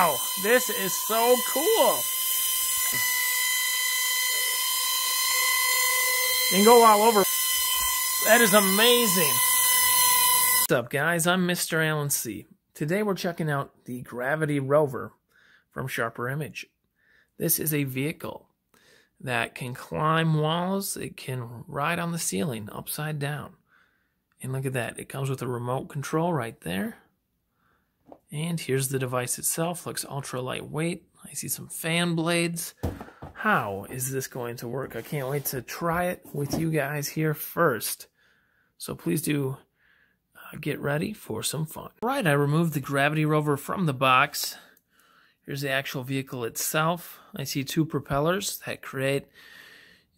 Wow, this is so cool. You can go all over. That is amazing. What's up, guys? I'm Mr. Alan C. Today we're checking out the Gravity Rover from Sharper Image. This is a vehicle that can climb walls. It can ride on the ceiling upside down. And look at that. It comes with a remote control right there. And here's the device itself. Looks ultra lightweight. I see some fan blades. How is this going to work? I can't wait to try it with you guys here first. So please do uh, get ready for some fun. Right, I removed the Gravity Rover from the box. Here's the actual vehicle itself. I see two propellers that create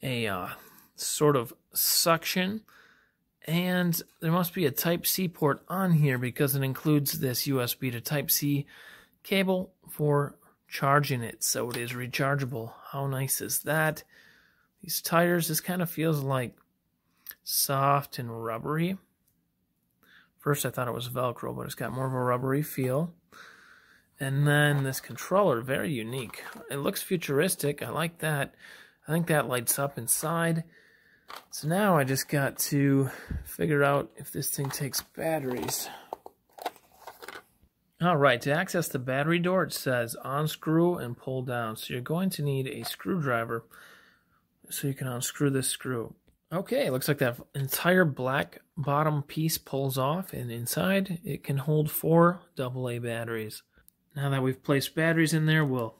a uh, sort of suction. And there must be a Type-C port on here because it includes this USB to Type-C cable for charging it. So it is rechargeable. How nice is that? These tires, this kind of feels like soft and rubbery. First I thought it was Velcro, but it's got more of a rubbery feel. And then this controller, very unique. It looks futuristic. I like that. I think that lights up inside. So now I just got to figure out if this thing takes batteries. All right, to access the battery door, it says unscrew and pull down. So you're going to need a screwdriver so you can unscrew this screw. Okay, looks like that entire black bottom piece pulls off, and inside it can hold four AA batteries. Now that we've placed batteries in there, we'll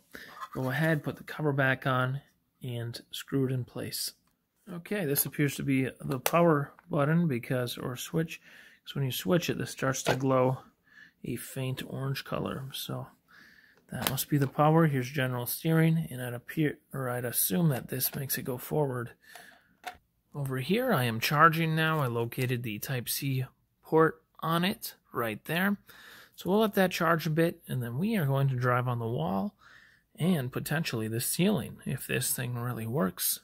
go ahead, put the cover back on, and screw it in place. Okay, this appears to be the power button because, or switch, because when you switch it, this starts to glow a faint orange color. So that must be the power. Here's general steering, and I'd appear, or I'd assume that this makes it go forward. Over here, I am charging now. I located the Type-C port on it right there. So we'll let that charge a bit, and then we are going to drive on the wall and potentially the ceiling if this thing really works.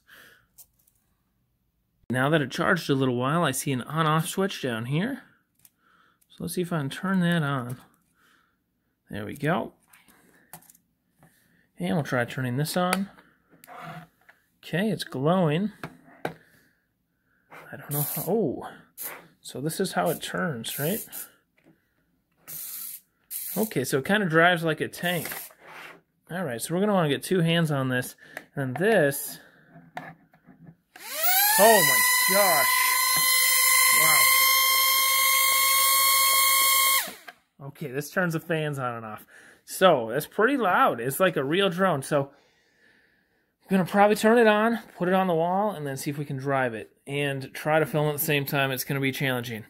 Now that it charged a little while, I see an on-off switch down here. So let's see if I can turn that on. There we go. And we'll try turning this on. Okay, it's glowing. I don't know how, oh, so this is how it turns, right? Okay, so it kind of drives like a tank. All right, so we're want to get two hands on this. And this... Oh my gosh. Wow. Okay, this turns the fans on and off. So, that's pretty loud. It's like a real drone. So, I'm going to probably turn it on, put it on the wall, and then see if we can drive it. And try to film at the same time. It's going to be challenging.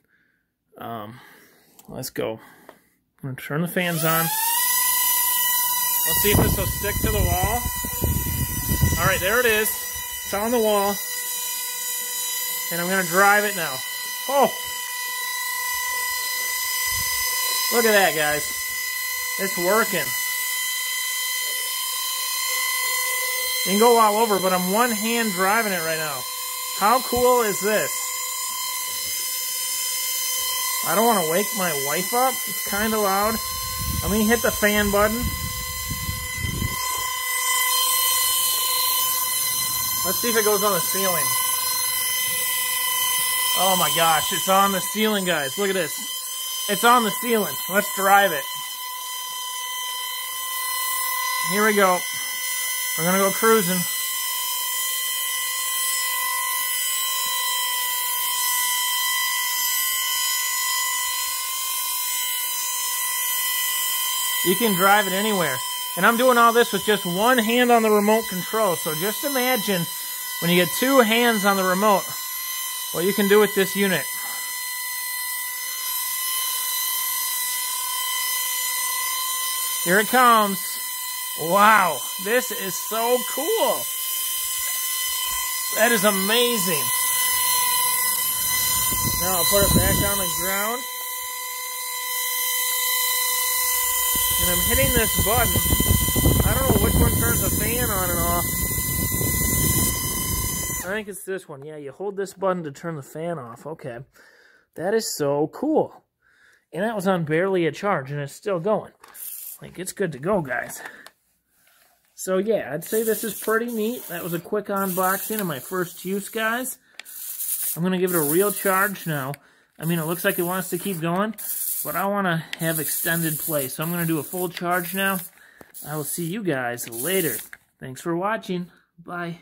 Um, let's go. I'm going to turn the fans on. Let's see if this will stick to the wall. All right, there it is. It's on the wall. And I'm going to drive it now. Oh! Look at that, guys. It's working. You can go all over, but I'm one hand driving it right now. How cool is this? I don't want to wake my wife up. It's kind of loud. Let me hit the fan button. Let's see if it goes on the ceiling. Oh my gosh, it's on the ceiling, guys. Look at this. It's on the ceiling. Let's drive it. Here we go. We're going to go cruising. You can drive it anywhere. And I'm doing all this with just one hand on the remote control. So just imagine when you get two hands on the remote, what you can do with this unit. Here it comes. Wow, this is so cool. That is amazing. Now I'll put it back on the ground. and I'm hitting this button. I don't know which one turns the fan on and off. I think it's this one. Yeah, you hold this button to turn the fan off. Okay. That is so cool. And that was on barely a charge, and it's still going. Like, it's good to go, guys. So, yeah, I'd say this is pretty neat. That was a quick unboxing of my first use, guys. I'm going to give it a real charge now. I mean, it looks like it wants to keep going, but I want to have extended play. So I'm going to do a full charge now. I will see you guys later. Thanks for watching. Bye.